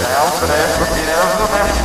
É um trecho que Deus não é.